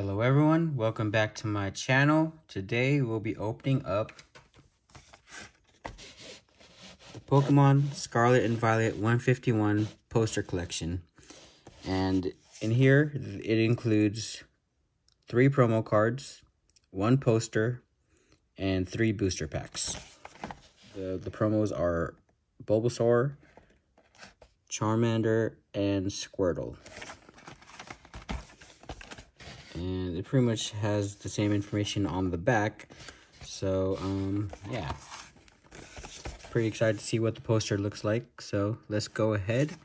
Hello everyone, welcome back to my channel. Today we'll be opening up the Pokemon Scarlet and Violet 151 poster collection. And in here, it includes three promo cards, one poster, and three booster packs. The, the promos are Bulbasaur, Charmander, and Squirtle and it pretty much has the same information on the back. So um yeah. Pretty excited to see what the poster looks like. So let's go ahead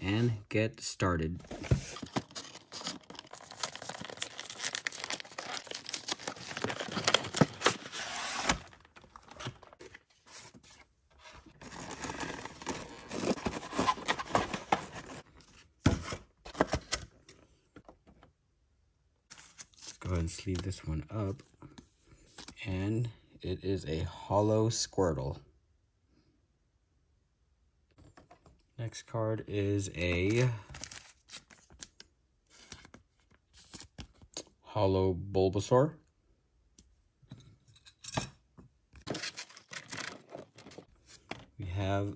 and get started go ahead and sleeve this one up. And it is a holo Squirtle. Next card is a holo Bulbasaur. We have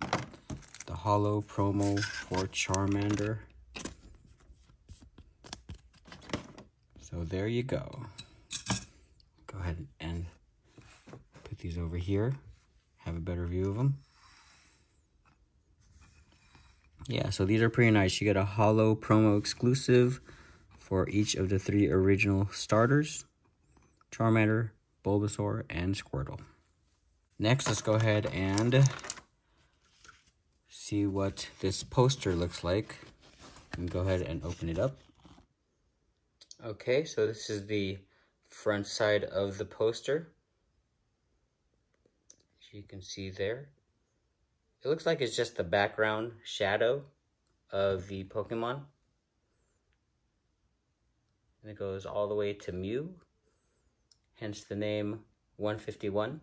the holo promo for Charmander. So there you go. Go ahead and put these over here. Have a better view of them. Yeah, so these are pretty nice. You get a holo promo exclusive for each of the three original starters. Charmander, Bulbasaur, and Squirtle. Next, let's go ahead and see what this poster looks like. And go ahead and open it up. Okay, so this is the front side of the poster. As you can see there. It looks like it's just the background shadow of the Pokemon. And it goes all the way to Mew, hence the name 151.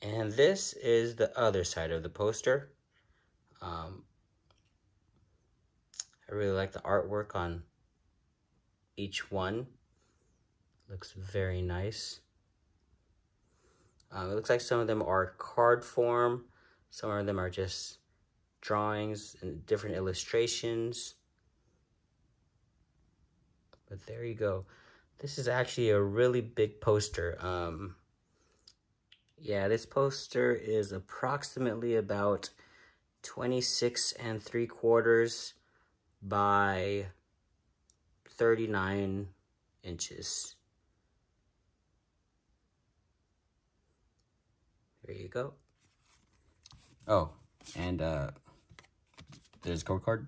And this is the other side of the poster. Um, I really like the artwork on each one. Looks very nice. Um, it looks like some of them are card form. Some of them are just drawings and different illustrations. But there you go. This is actually a really big poster. Um, yeah, this poster is approximately about 26 and 3 quarters by 39 inches. There you go. Oh, and uh, there's a code card.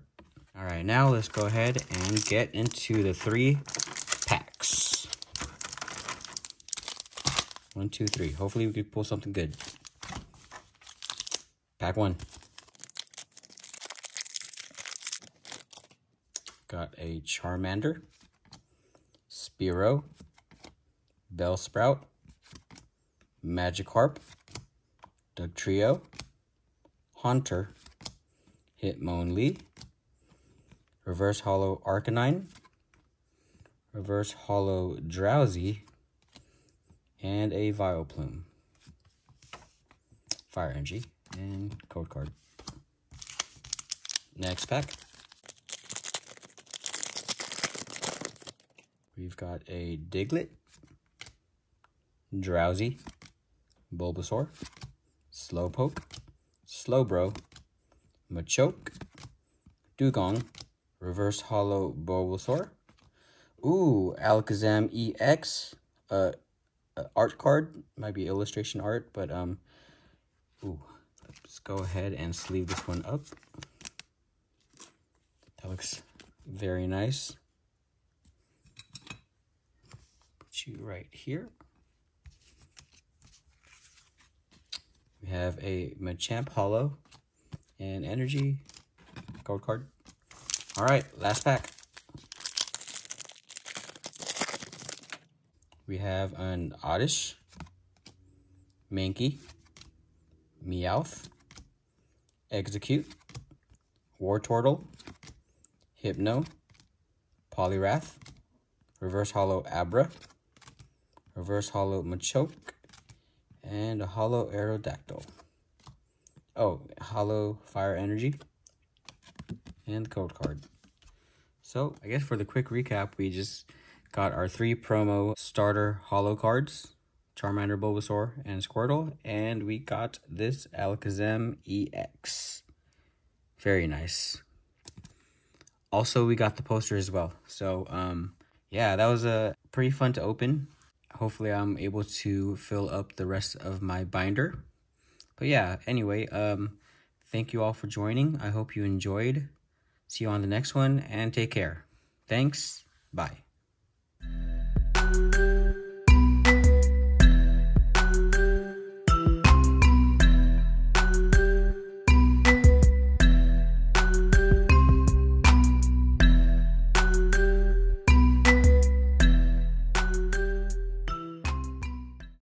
All right, now let's go ahead and get into the three packs. One, two, three. Hopefully we can pull something good. Pack one. Got a Charmander, Spearow, Bellsprout, Magikarp, Dugtrio, Haunter, Hitmonlee, Reverse Holo Arcanine, Reverse Holo Drowzee, and a Vileplume. Fire Energy, and code card. Next pack. We've got a Diglett, Drowzee, Bulbasaur, Slowpoke, Slowbro, Machoke, Dewgong, Reverse Holo Bulbasaur. Ooh, Alakazam EX, uh, uh, art card. Might be illustration art, but, um, ooh, let's go ahead and sleeve this one up. That looks very nice. You right here. We have a Machamp Holo and Energy gold card. All right, last pack. We have an Oddish, Mankey, Meowth, Exeggcute, Wartortle, Hypno, Poliwrath, Reverse Holo Abra, Reverse holo Machoke, and a holo Aerodactyl. Oh, holo Fire Energy, and code card. So, I guess for the quick recap, we just got our three promo starter holo cards. Charmander, Bulbasaur, and Squirtle. And we got this Alakazam EX. Very nice. Also, we got the poster as well. So, um, yeah, that was a uh, pretty fun to open. Hopefully, I'm able to fill up the rest of my binder. But yeah, anyway, um, thank you all for joining. I hope you enjoyed. See you on the next one, and take care. Thanks. Bye.